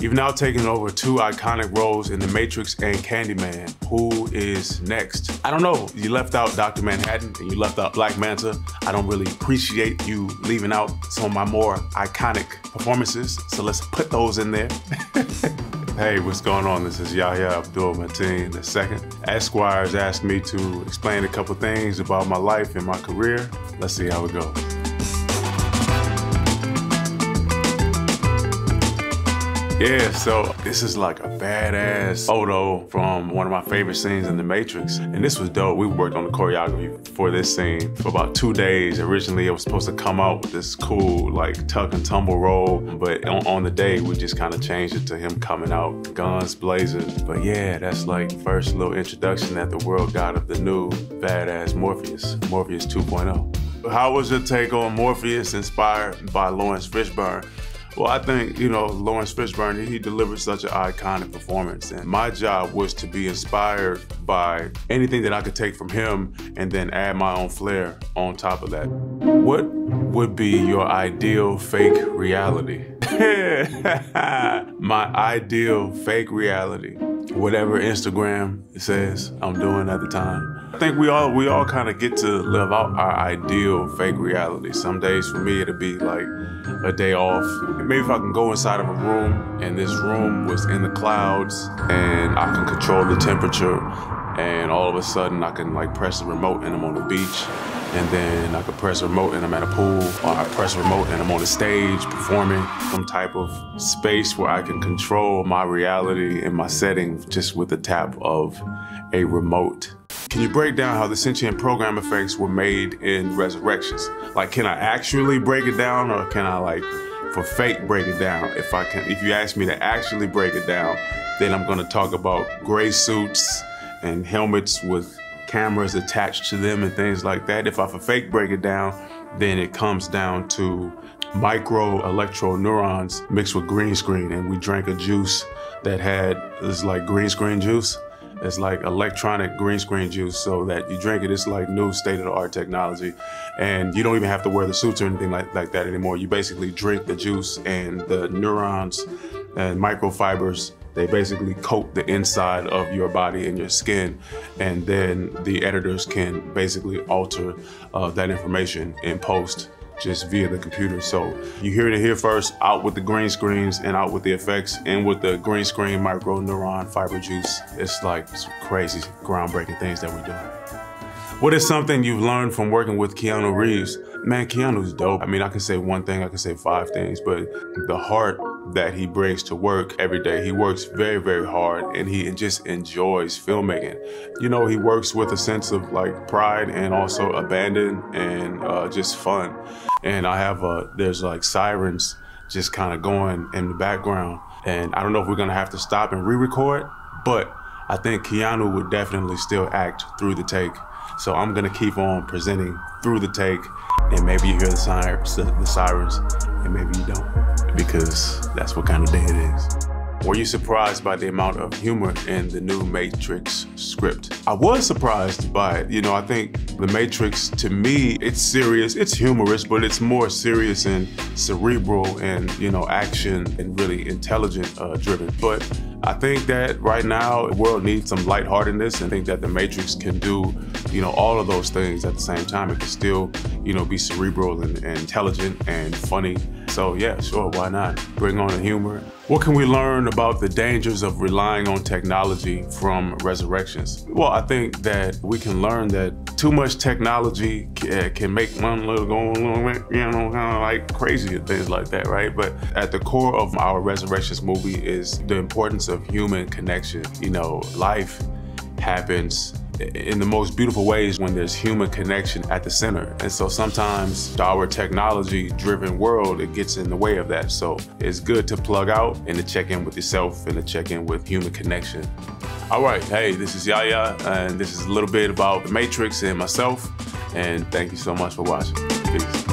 You've now taken over two iconic roles in The Matrix and Candyman. Who is next? I don't know. You left out Dr. Manhattan and you left out Black Manta. I don't really appreciate you leaving out some of my more iconic performances, so let's put those in there. Hey, what's going on? This is Yahya Abdul Mateen II. Esquires asked me to explain a couple things about my life and my career. Let's see how it goes. Yeah, so this is like a badass photo from one of my favorite scenes in The Matrix. And this was dope. We worked on the choreography for this scene for about two days. Originally, it was supposed to come out with this cool, like, tuck and tumble roll. But on, on the day, we just kind of changed it to him coming out, guns blazing. But yeah, that's like first little introduction that the world got of the new badass Morpheus, Morpheus 2.0. How was your take on Morpheus inspired by Laurence Fishburne? Well, I think, you know, Laurence Fishburne, he delivered such an iconic performance. And my job was to be inspired by anything that I could take from him and then add my own flair on top of that. What would be your ideal fake reality? my ideal fake reality. Whatever Instagram says I'm doing at the time. I think we all we all kind of get to live out our ideal fake reality. Some days for me it'll be like a day off. Maybe if I can go inside of a room and this room was in the clouds and I can control the temperature and all of a sudden I can like press the remote and I'm on the beach and then I could press remote and I'm at a pool or I press remote and I'm on a stage performing some type of space where I can control my reality and my setting just with the tap of a remote. Can you break down how the sentient program effects were made in Resurrections? Like, can I actually break it down or can I like, for fake break it down? If I can, if you ask me to actually break it down, then I'm gonna talk about gray suits and helmets with cameras attached to them and things like that. If I fake break it down, then it comes down to micro electro neurons mixed with green screen and we drank a juice that had this like green screen juice it's like electronic green screen juice so that you drink it. It's like new state of the art technology. And you don't even have to wear the suits or anything like, like that anymore. You basically drink the juice and the neurons and microfibers they basically coat the inside of your body and your skin, and then the editors can basically alter uh, that information in post just via the computer. So you hear it here first, out with the green screens and out with the effects and with the green screen micro neuron fiber juice. It's like crazy, groundbreaking things that we're doing. What is something you've learned from working with Keanu Reeves? Man, Keanu's dope. I mean, I can say one thing, I can say five things, but the heart that he brings to work every day, he works very, very hard and he just enjoys filmmaking. You know, he works with a sense of like pride and also abandon and uh, just fun. And I have, a, there's like sirens just kind of going in the background. And I don't know if we're gonna have to stop and re-record, but I think Keanu would definitely still act through the take. So I'm gonna keep on presenting through the take, and maybe you hear the, sirens, the sirens, and maybe you don't, because that's what kind of day it is. Were you surprised by the amount of humor in the new Matrix script? I was surprised by it. You know, I think The Matrix, to me, it's serious, it's humorous, but it's more serious and cerebral and, you know, action and really intelligent uh, driven. But I think that right now the world needs some lightheartedness and think that The Matrix can do, you know, all of those things at the same time. It can still, you know, be cerebral and, and intelligent and funny so yeah, sure, why not? Bring on the humor. What can we learn about the dangers of relying on technology from resurrections? Well, I think that we can learn that too much technology eh, can make one little go, you know, kind of like crazy and things like that, right? But at the core of our resurrections movie is the importance of human connection. You know, life happens in the most beautiful ways when there's human connection at the center. And so sometimes our technology driven world, it gets in the way of that. So it's good to plug out and to check in with yourself and to check in with human connection. All right, hey, this is Yahya, and this is a little bit about the Matrix and myself. And thank you so much for watching. Peace.